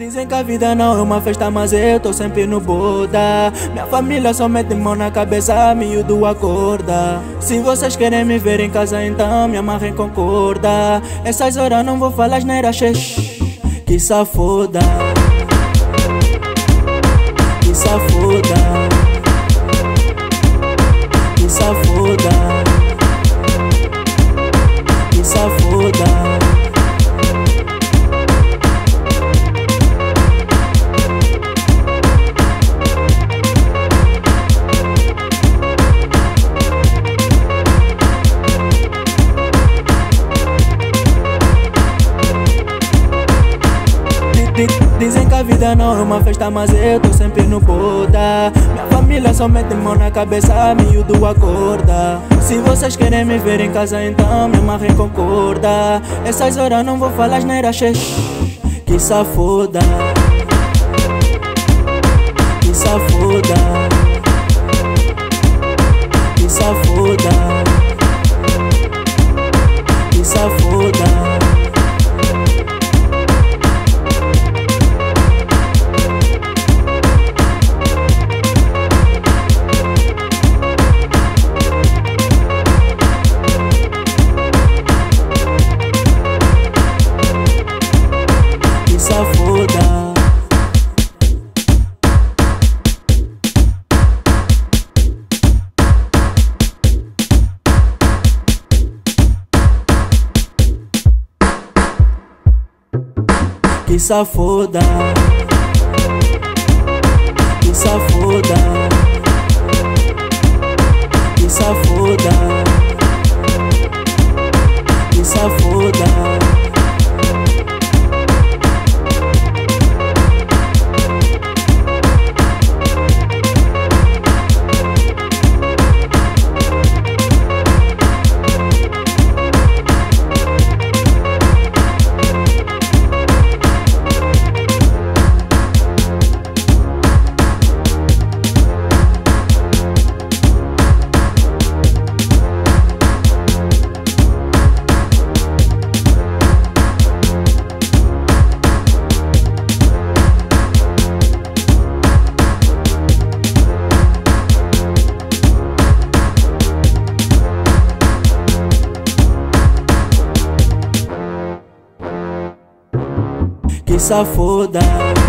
Dizem que a vida não é uma festa, mas eu tô sempre no boda. Minha família só mete mão na cabeça, miúdo acorda. Se vocês querem me ver em casa, então me amarrem com corda. Essas horas não vou falar asneira, xex, que safoda. Dizem que a vida não é uma festa, mas eu tô sempre no boda. Minha família só mete mão na cabeça, miúdo acorda. Se vocês querem me ver em casa, então me amarrem com. Essas horas não vou falar asneira, xex, que safoda. Que safoda. safada, que foda. se foda.